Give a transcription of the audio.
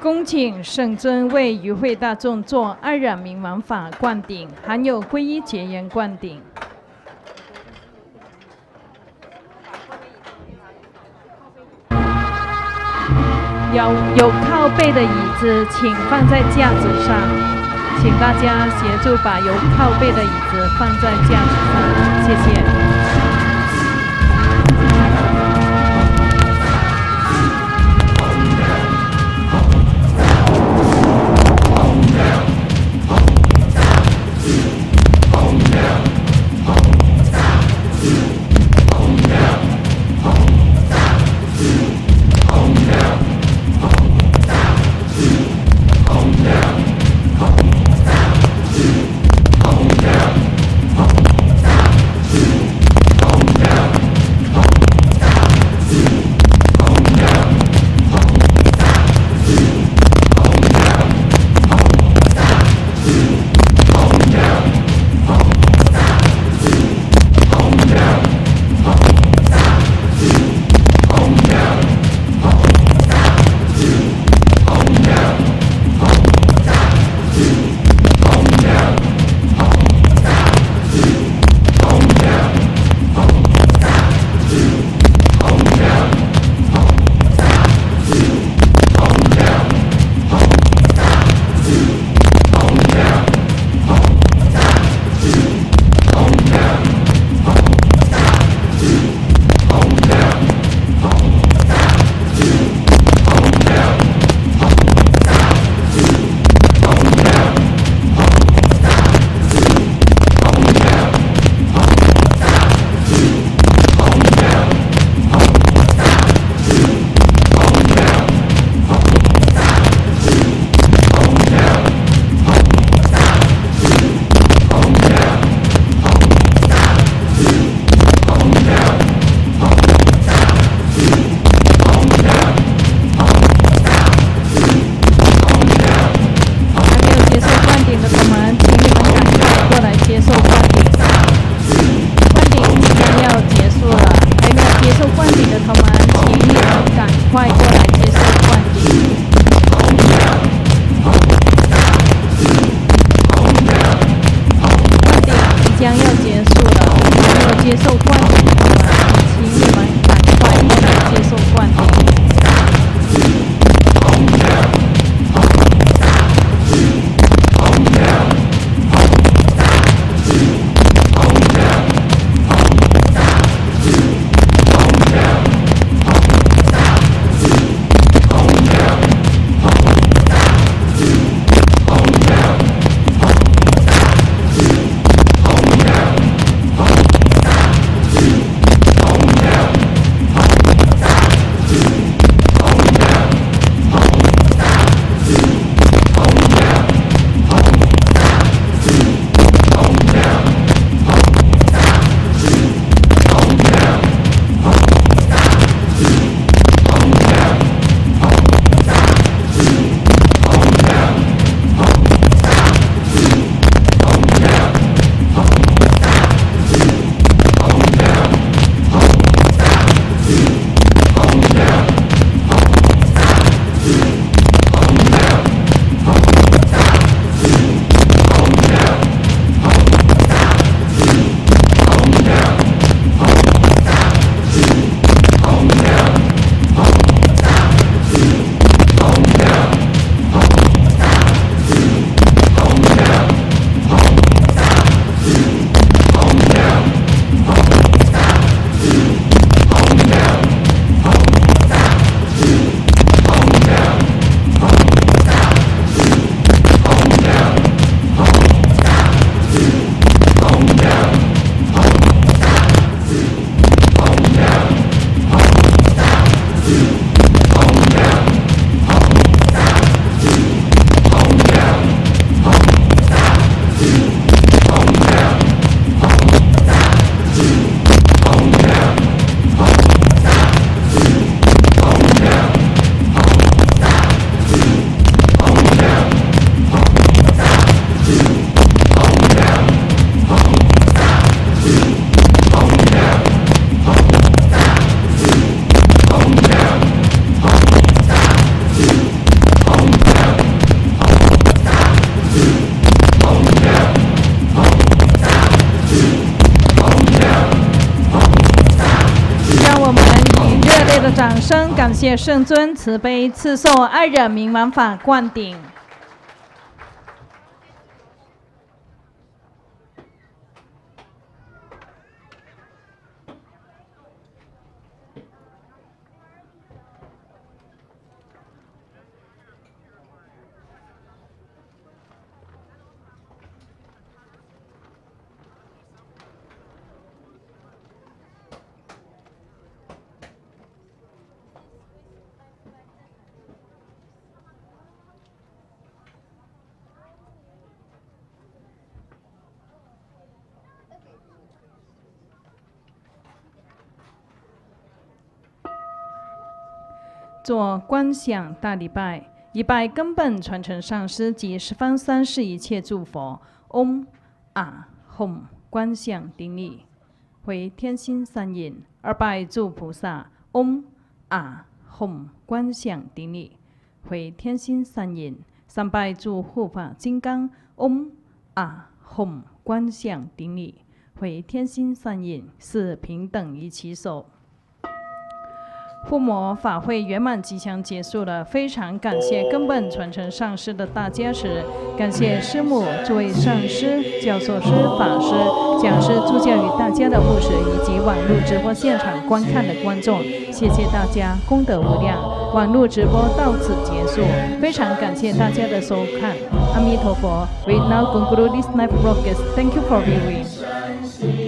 恭请圣尊为与会大众做二染明王法灌顶，含有皈依结缘灌顶。有有靠背的椅子，请放在架子上，请大家协助把有靠背的椅子放在架子上，谢谢。掌声感谢圣尊慈悲赐送爱人明王法灌顶。做观想大礼拜，一拜根本传承上师及十方三世一切诸佛。嗡啊吽，观想顶礼，回天心三引。二拜诸菩萨。嗡啊吽，观想顶礼，回天心三引。三拜诸护法金刚。嗡啊吽，观想顶礼，回天心三引。四平等一起手。护魔法会圆满即将结束了，非常感谢根本传承上师的大加持，感谢师母、诸位上师、教授师、法师、讲师助教与大家的护持，以及网络直播现场观看的观众，谢谢大家，功德无量。网络直播到此结束，非常感谢大家的收看，阿弥陀佛。We now conclude this live broadcast. Thank you for viewing.